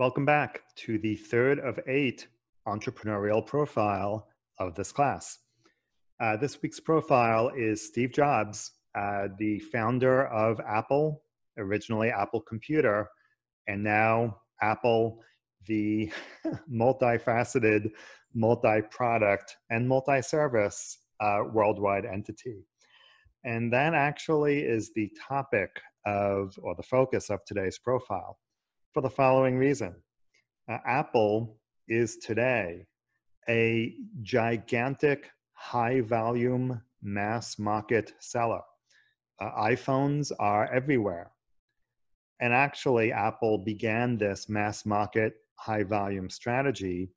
Welcome back to the third of eight entrepreneurial profile of this class. Uh, this week's profile is Steve Jobs, uh, the founder of Apple, originally Apple Computer, and now Apple, the multifaceted, multi-product, and multi-service uh, worldwide entity. And that actually is the topic of, or the focus of today's profile for the following reason. Uh, Apple is today a gigantic high volume mass market seller. Uh, iPhones are everywhere. And actually, Apple began this mass market high volume strategy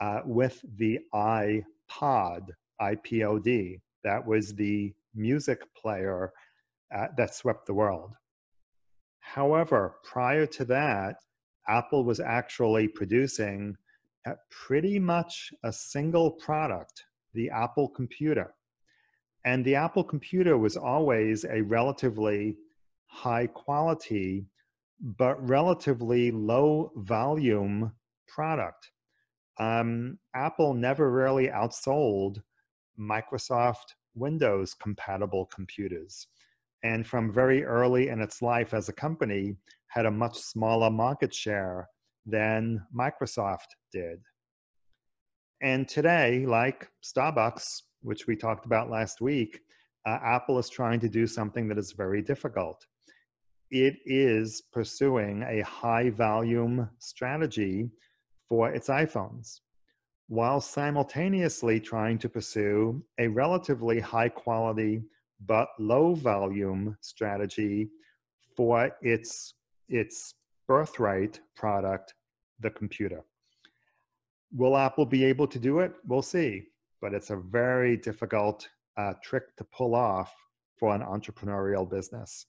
uh, with the iPod, iPod. That was the music player uh, that swept the world. However, prior to that, Apple was actually producing pretty much a single product, the Apple computer. And the Apple computer was always a relatively high quality, but relatively low volume product. Um, Apple never really outsold Microsoft Windows compatible computers and from very early in its life as a company had a much smaller market share than Microsoft did. And today, like Starbucks, which we talked about last week, uh, Apple is trying to do something that is very difficult. It is pursuing a high volume strategy for its iPhones, while simultaneously trying to pursue a relatively high quality but low volume strategy for its, its birthright product, the computer. Will Apple be able to do it? We'll see. But it's a very difficult uh, trick to pull off for an entrepreneurial business.